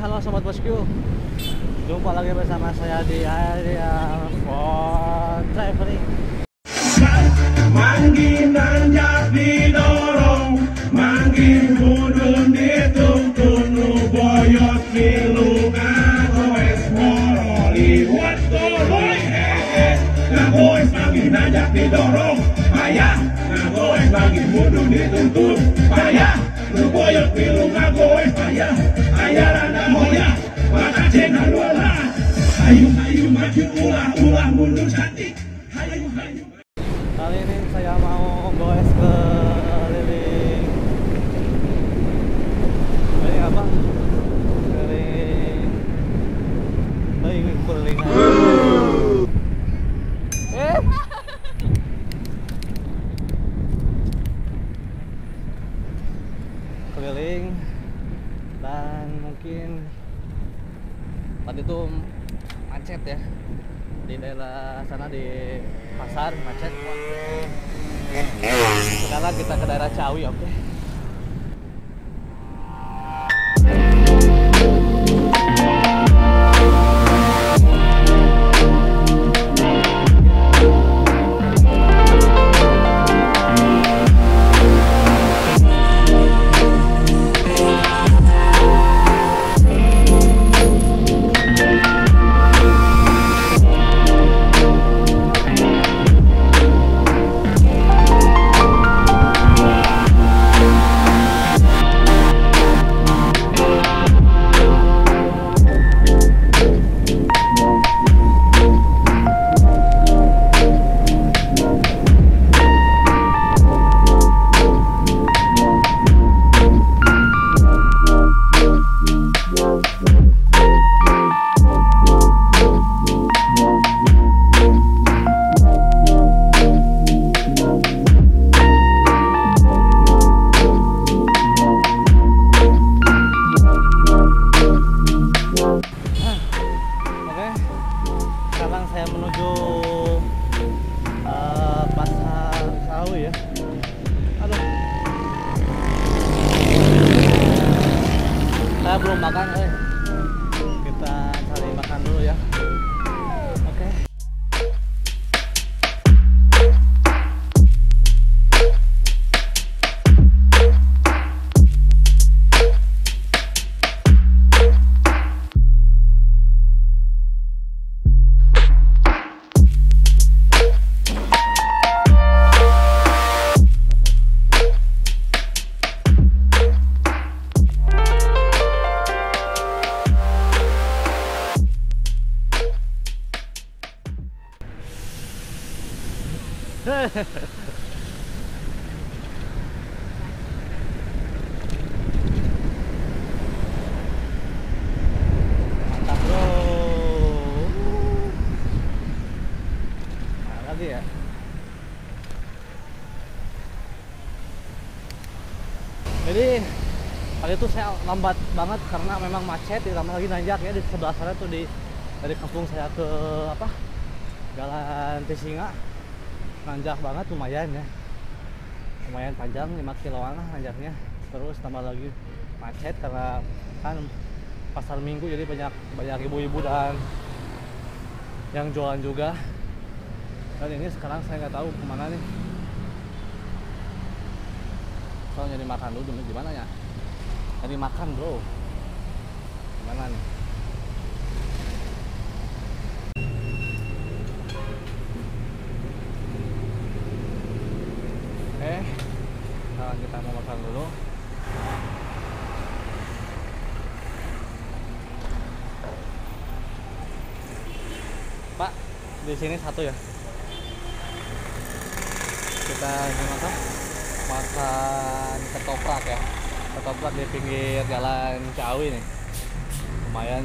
halo sobat bosku. Jumpa lagi bersama saya di area for traveling. Manggil nanjak didorong Manggil budun dituntun Boyot milu ngagoes moroli What the boy eh Ngagoes manggil nanjak didorong Payah Ngagoes manggil budun dituntun Payah Lu boyot milu ngagoes payah Ayaran nahoya Mata cena luala Hayu hayu maju ulah ulah mundur cantik Hayu hayu Kali ini saya mau goes ke keliling. Keliling apa? Keliling. Keliling keliling. Eh. Keliling dan mungkin tadi tuh macet ya. Di daerah sana di pasar macet. Sekarang kita ke daerah Ciawi oke Oke, sekarang saya menuju eh, pasar Ciawi ya. Aduh, saya belum makan, eh. Mantap bro. Mana lagi ya? Jadi kali itu saya lambat banget karena memang macet ditambah lagi nanjak ya di sebelah sana tuh di dari kampung saya ke apa Jalan Tisinga nanjak banget lumayan ya. Lumayan panjang 5 kiloan lah nanjaknya. Terus tambah lagi macet karena kan pasar minggu jadi banyak banyak ibu-ibu dan yang jualan juga. Dan ini sekarang saya nggak tahu ke mana nih. Soalnya nyari makan dulu gimana ya? Nyari makan bro. Gimana nih Oke, sekarang kita mau makan dulu. Pak, di sini satu ya. Kita ini makan makan ketoprak ya. Ketoprak di pinggir jalan Ciawi nih. Lumayan.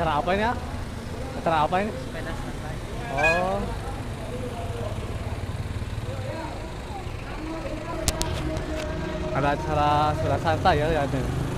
Acara apa ini, ah? Acara apa ini? sepeda santai Oh. Ada acara sepeda santai ya ya ini.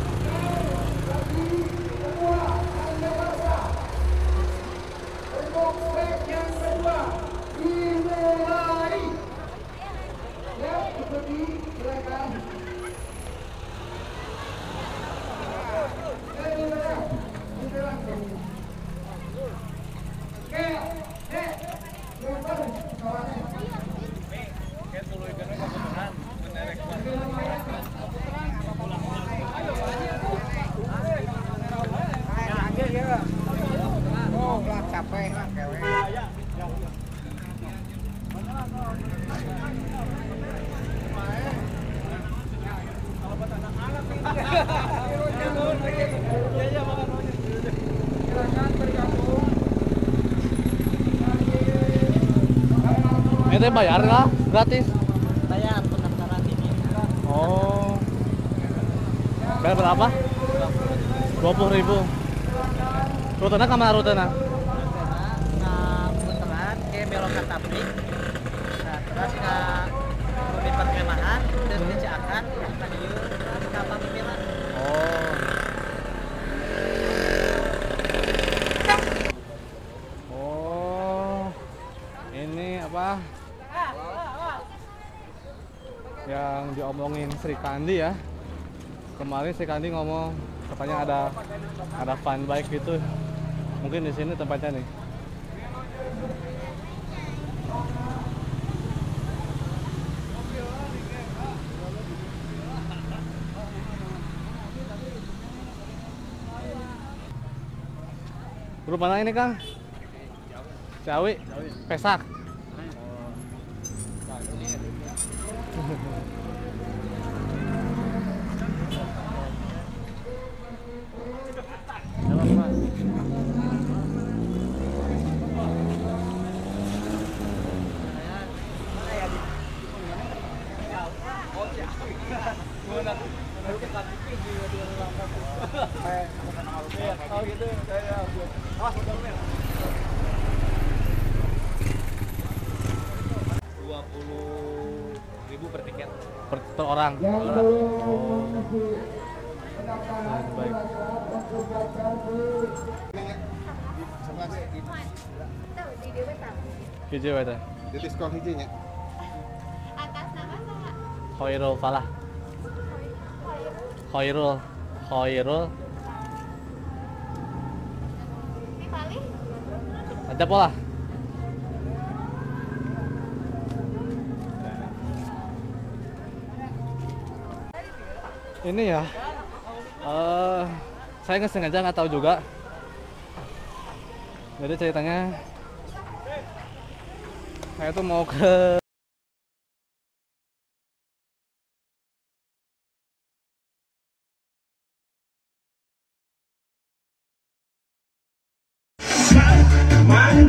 Ini bayar nggak? Gratis? bayar pendaftaran ini Oh. Bayar berapa? Dua puluh ribu. Rutenya ke mana rutenya? karena ke veteran ke belok ke Tapik nah terus ke Rumit Perkemahan terus ke Ciakan ke Dieu terus ke Pamimila Oh. Oh. Ini apa? Yang diomongin Sri Kandi ya. Kemarin Sri Kandi ngomong katanya ada ada fun bike gitu. Mungkin di sini tempatnya nih. Grup mana ini Kang? Ciawi. Pesak. ribu per tiket Per, per orang. Oh. Baik. Hijau itu. Di diskon hijinya. atas nama? Khairul Falah. Khairul. Khairul. Ada pola. Ini ya. eh saya nggak sengaja nggak tahu juga. Jadi ceritanya saya tuh mau ke